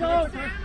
go, dude.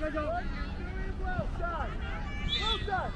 go, go. Well, done! Well, done!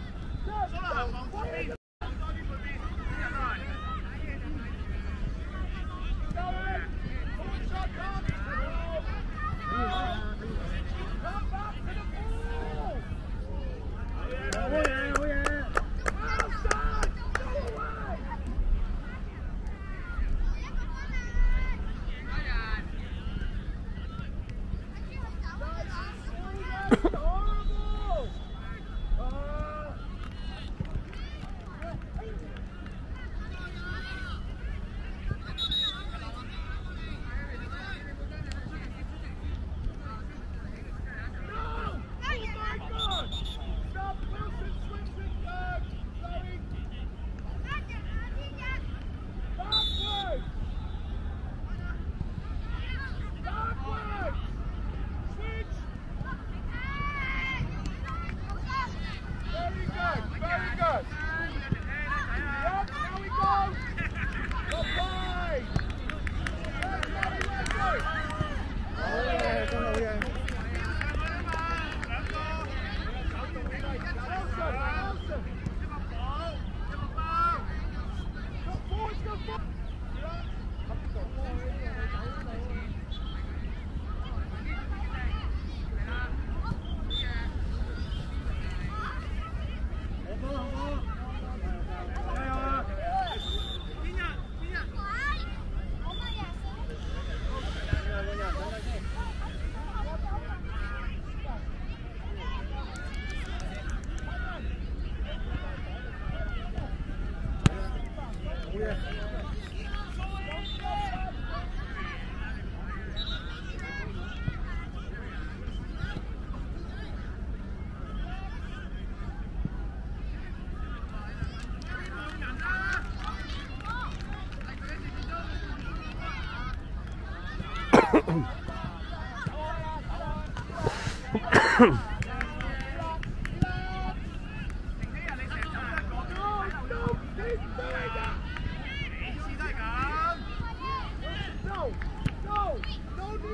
你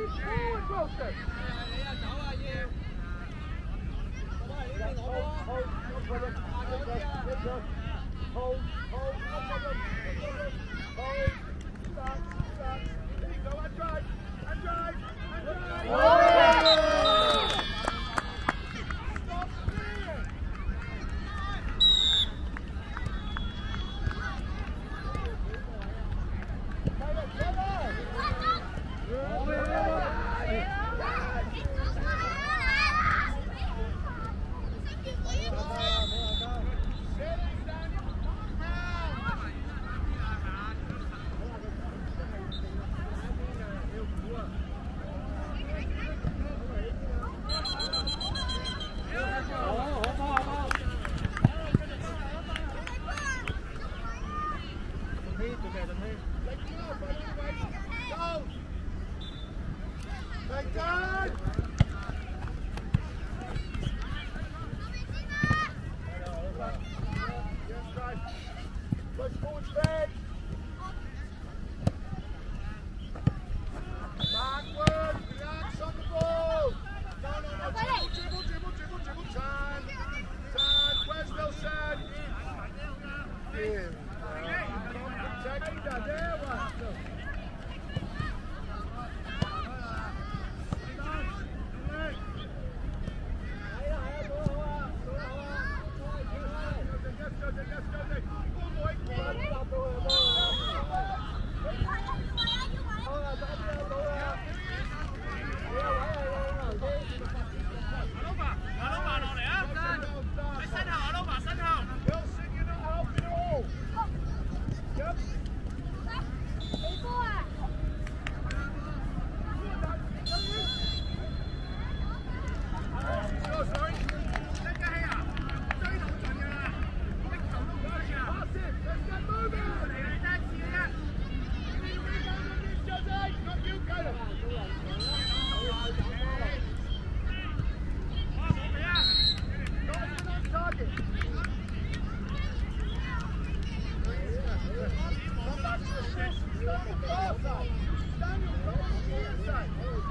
啊，狗阿爷。三米二三米三米四五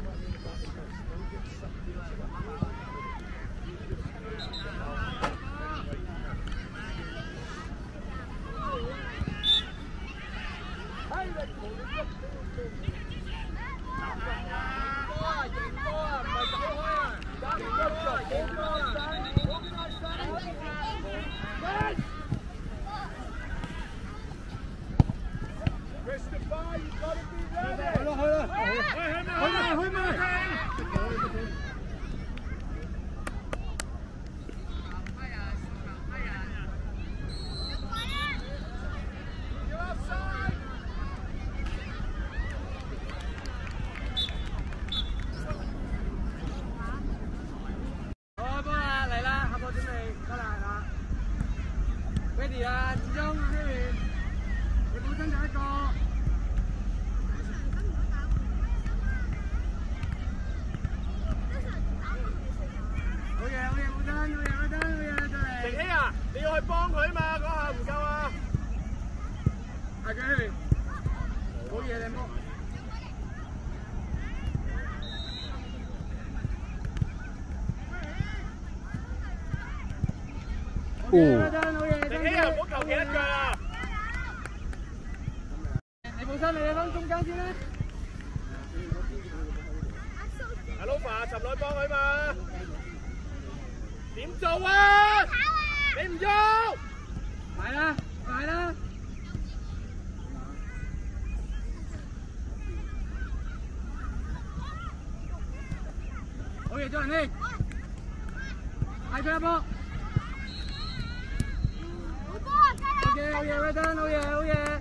Thank you. Yeah, don't 好嘢，张仁希，派佢一波。好嘅，好嘢，威登，好嘢，好嘢。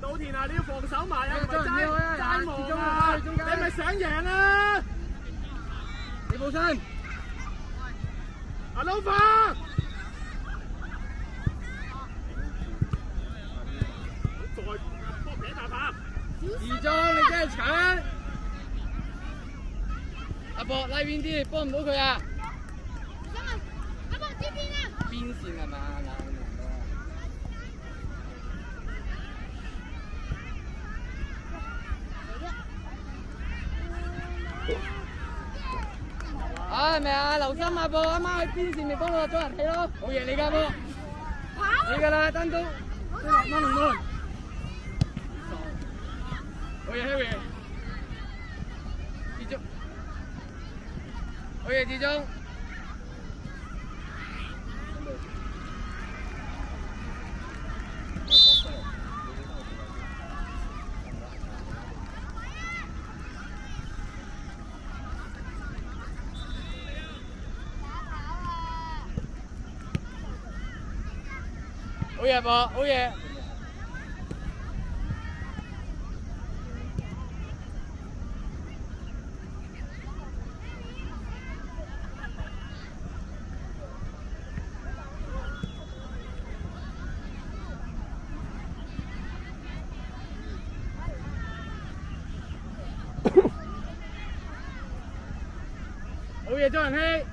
稻田啊，你要防守埋啊，唔系张仁希斋开啊斋望始终啊！喺中间你咪想赢啊！李宝生，阿老板， 邊啲，幫唔到佢啊！邊線係嘛？啊，係咪啊？留心啊，波啱啱喺邊線咪幫我咗人氣咯，好嘢你㗎波，你㗎啦，單刀，掹龍門，好嘢志欧阳迪忠，欧阳波，欧阳。好嘢，张仁希！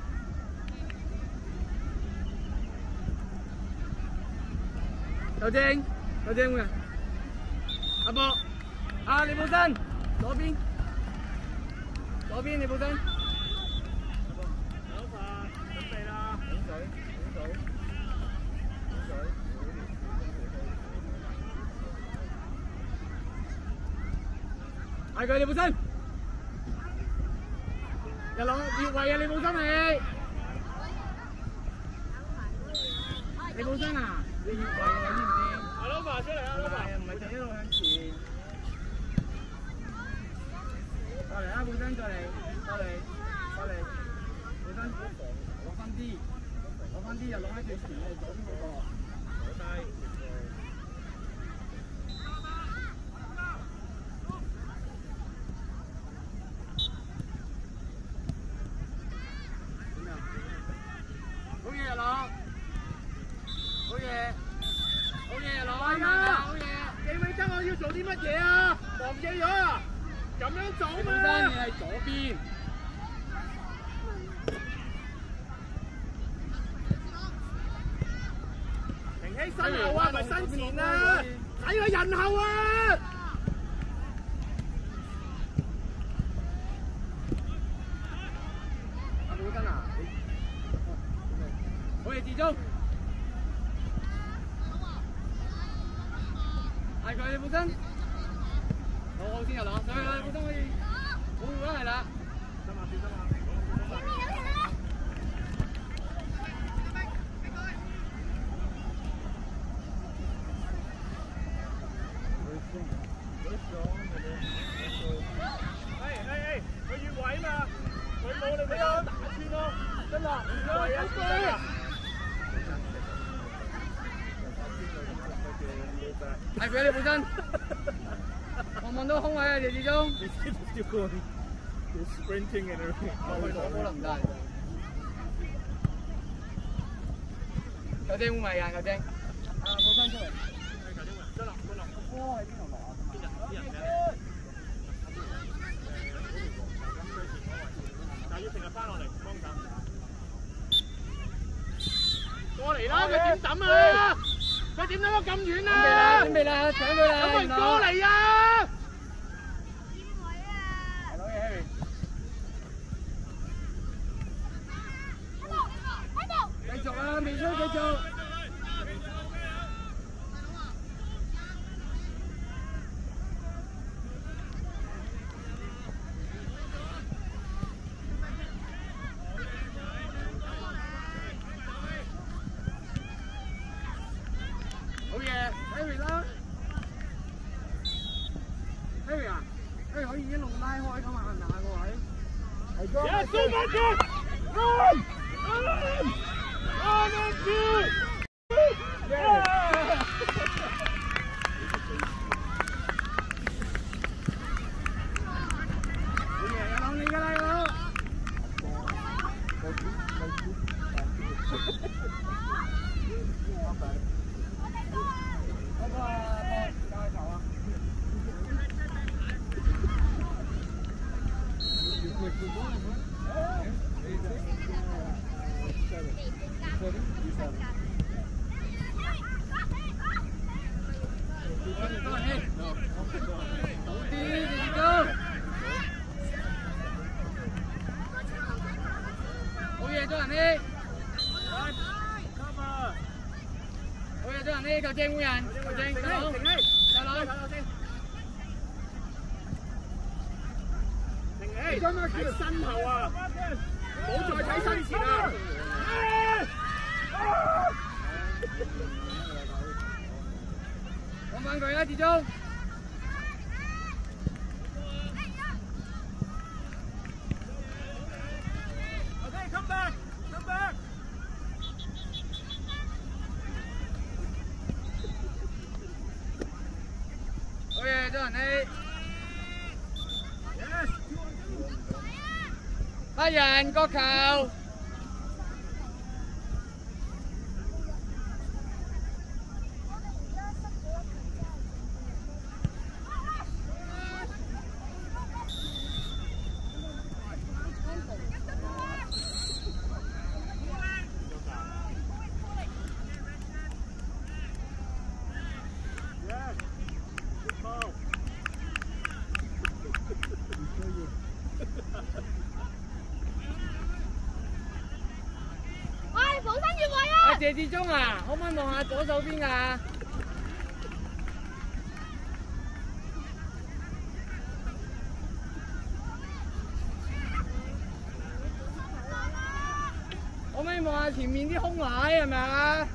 刘正，刘正嘅，阿博，啊李宝新，左边，左边李宝新，老板准备啦，嗌佢李宝新， 朗越位啊李宝新你，李宝新啊，你越位啊知唔知？阿老板出嚟啊，老板。系唔系就一路向前？过嚟啊，宝新过嚟，过嚟，过嚟，宝新攞翻啲，攞翻啲又攞喺最前嘅左边嗰个。好 睇身后啊，唔系身前啊！睇佢人后啊！系佢李宝新，望望到空位啊，谢志忠， He's still going. He's sprinting and everything. 我去攞可能唔得。有正会咪啊？有正，啊宝新出嚟。真啦，真啦。波喺边度落啊？但要成日翻落嚟帮手。过嚟啦！佢点抌啊？ 佢點抌到咁遠啊？準備啦，搶佢啦！有冇人過嚟啊？手抓紧 Trinh Nguyên Trinh, đúng không? bây Ba dành có khao. 可唔可以望下左手边啊？可唔可以望下前面啲空位系咪啊？